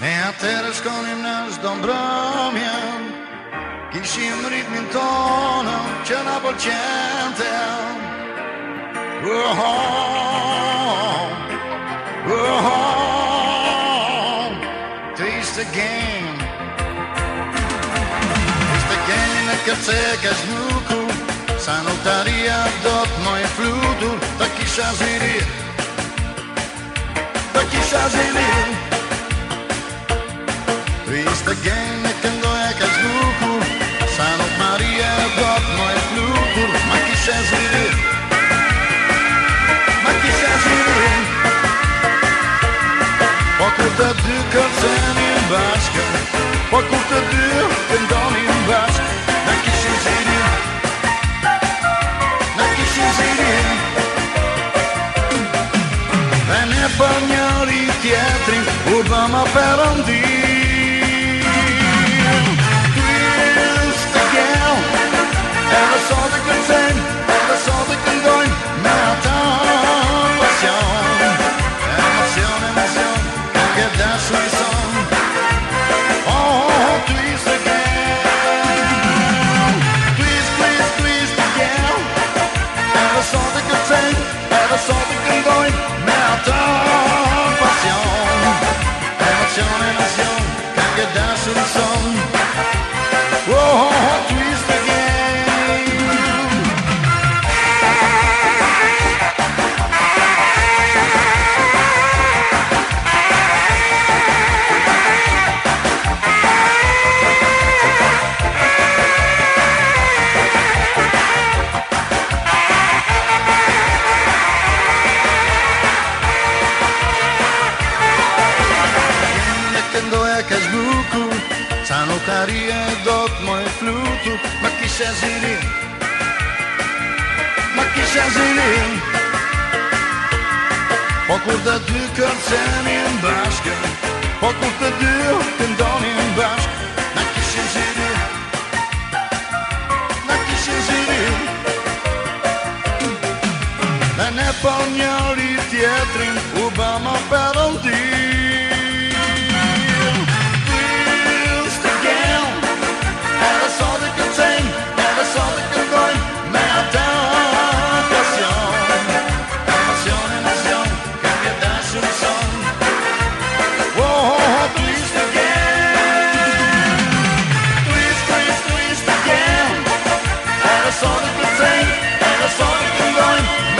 Mert teraz koniem nasz dom bromią Kisiem rytmem toną Ciała pocięte Oh, oh, oh, Taste again Taste again Kad czekasz nuku Sanotaria dot moje flutur Taki szazili Taki szazili Nështë të gjenjë, në këndoj e ka zlupur Sa nuk marie e vatë, në e zlupur Ma kishë e ziri Ma kishë e ziri Po kur të dy këtë zeni në bashkë Po kur të dy këndoni në bashkë Ma kishë e ziri Ma kishë Dhe ne për njëri tjetërin U dhëmë a Starije do të moj flutu Ma kisha ziri Ma kisha ziri Po kur të dy kërcenin bashkë Po kur të dy të ndonin bashkë Ma kisha ziri Ma kisha zili Dhe ne po njëri tjetrin I saw the plane and I saw it going.